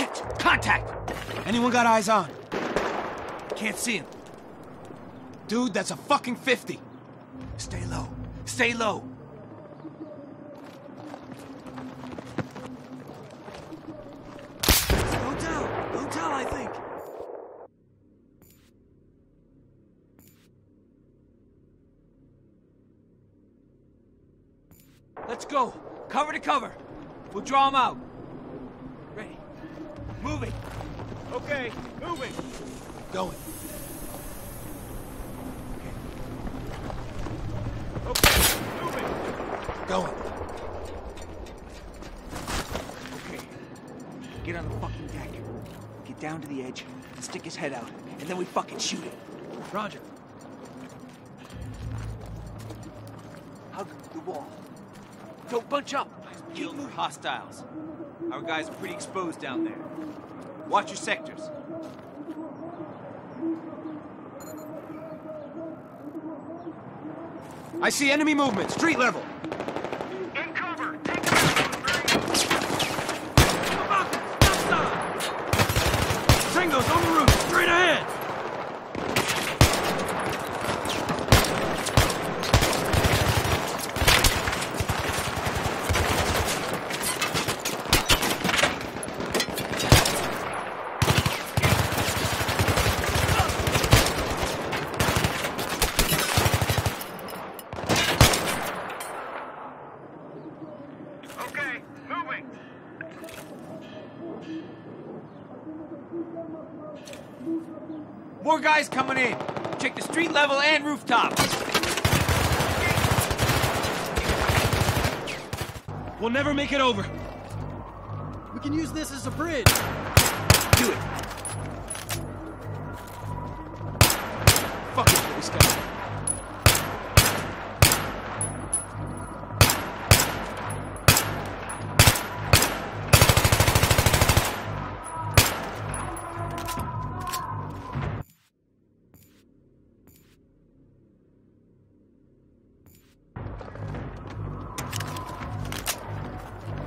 Shit! Contact! Anyone got eyes on? Can't see him. Dude, that's a fucking 50. Stay low. Stay low. Hotel. Hotel, I think. Let's go. Cover to cover. We'll draw him out. Okay, moving. Going. Okay, moving. Going. Okay. Get on the fucking deck. Get down to the edge and stick his head out. And then we fucking shoot him. Roger. Hug the wall. Don't bunch up. Yield for hostiles. Our guys are pretty exposed down there. Watch your sectors. I see enemy movement, street level. In cover. Take cover. Tango's on the roof, straight ahead. Okay, moving. More guys coming in. Check the street level and rooftop. We'll never make it over. We can use this as a bridge. Do it. Fuck it, Boy Scout.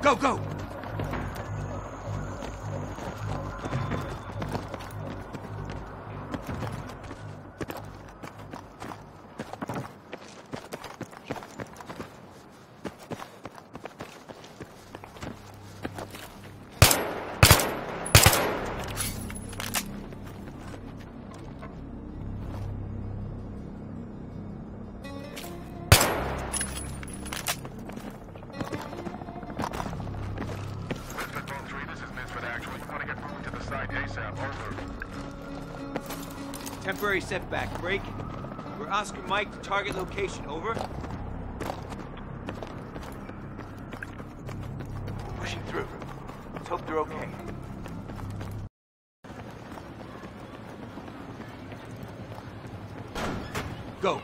Go, go! Temporary setback. Break. We're Oscar Mike to target location. Over. Pushing through. Let's hope they're okay. Go.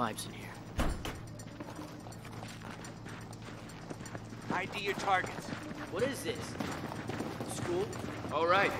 Vibes in here. ID your targets. What is this? School? All right.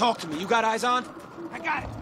Talk to me. You got eyes on? I got it.